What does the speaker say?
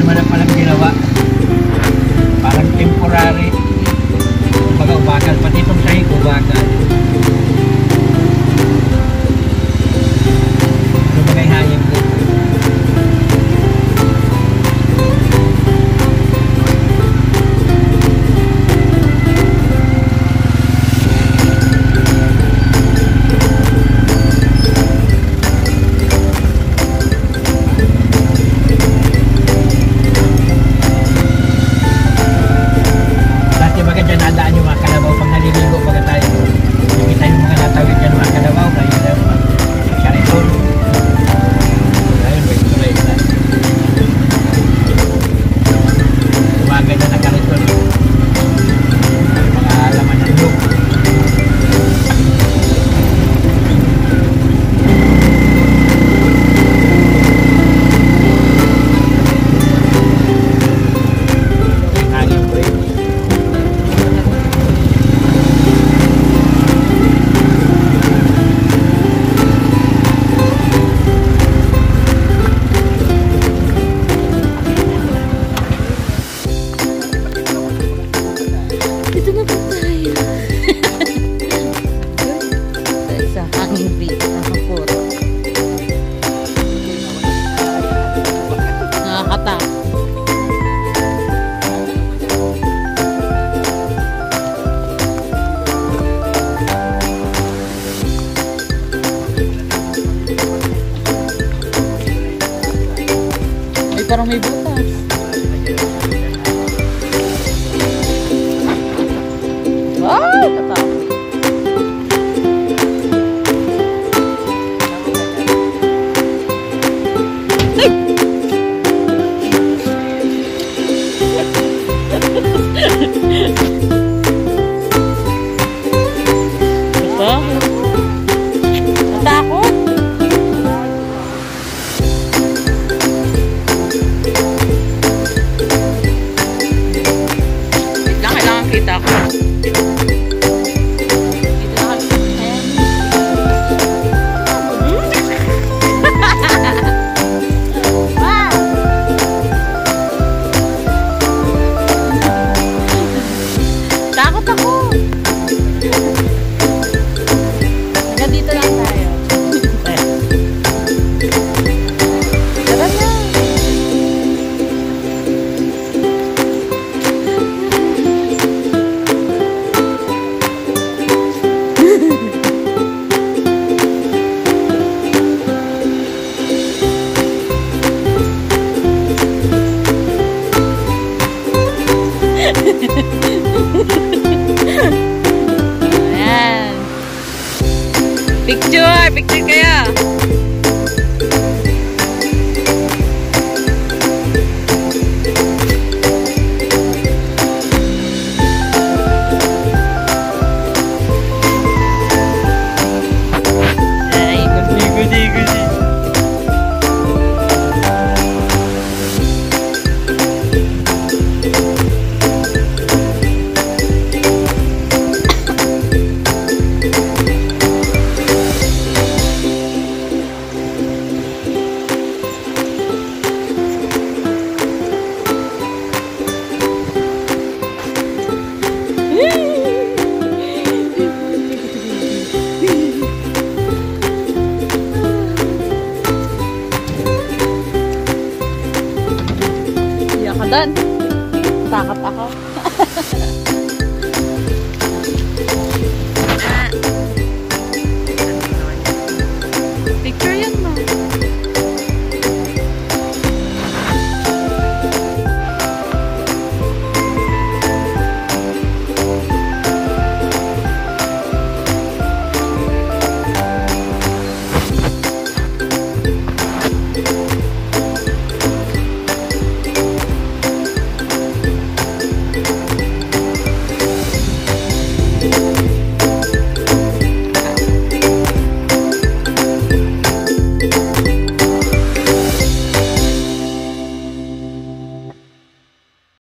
naman ang palang ginawa. Parang temporary. Kumbaga, ubagal. Pati itong sahig, ubagal. 哇，怎么？哎。Ayan. Picture! Picture kayo! doon. Takot ako.